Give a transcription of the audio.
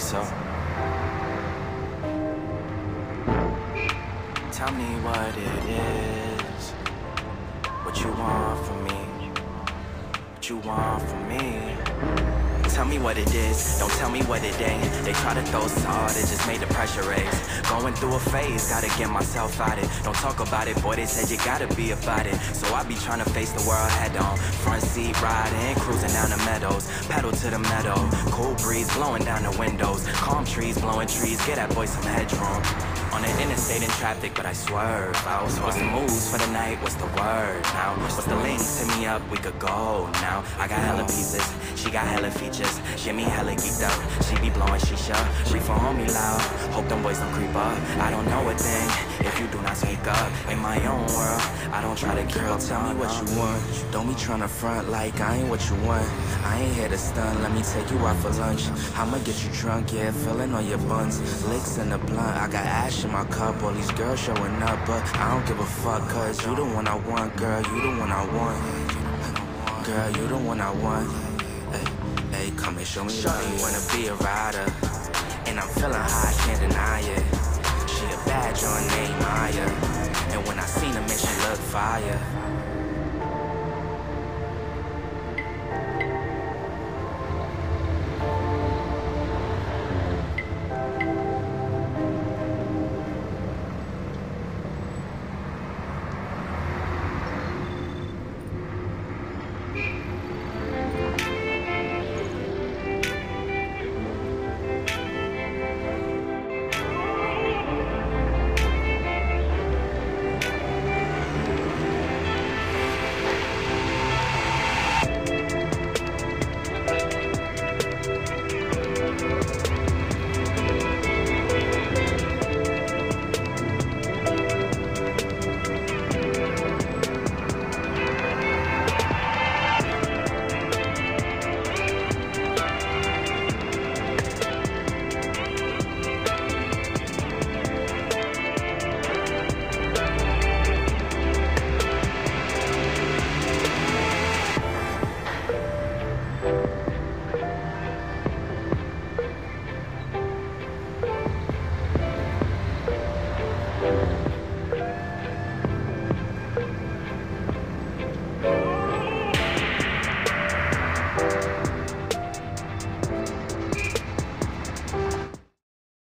think so. Tell me what it is. What you want from me. What you want from me. Tell me what it is, don't tell me what it ain't They try to throw salt, it just made the pressure raise Going through a phase, gotta get myself out it Don't talk about it, boy, they said you gotta be about it So I be trying to face the world head on Front seat riding, cruising down the meadows. Pedal to the meadow, cool breeze blowing down the windows. Calm trees, blowing trees, get that boy some headroom. On the interstate in traffic, but I swerve out. What's the moves for the night? What's the word now? What's the links? Hit me up, we could go now. I got hella pieces, she got hella features. Me hella geeked up. She be blowing shisha. Reefer on me loud. Hope them boys don't creep up. I don't know a thing if you do not speak up. In my own world, I don't try to girl. Tell me what you want. Don't be trying to front like I ain't what you want. I ain't here to stun. Let me take you out for lunch. I'ma get you drunk, yeah, feeling on your buns. Licks in the blunt. I got ash in my cup. All these girls showing up, but I don't give a fuck. Cause you the one I want, girl. You the one I want. Girl, you the one I want. Hey, hey, come and show me. You wanna be a rider. And I'm feeling high, can't deny it. Seen her, man, she look fire.